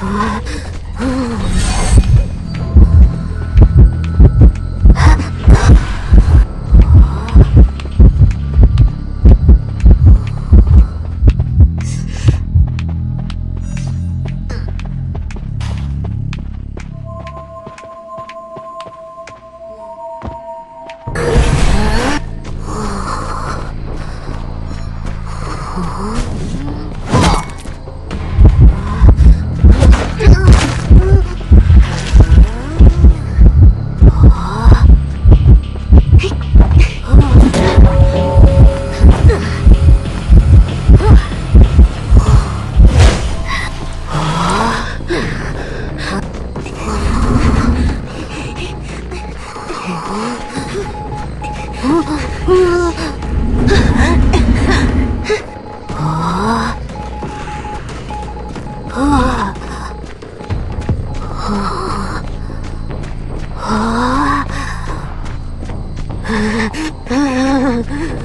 啊。は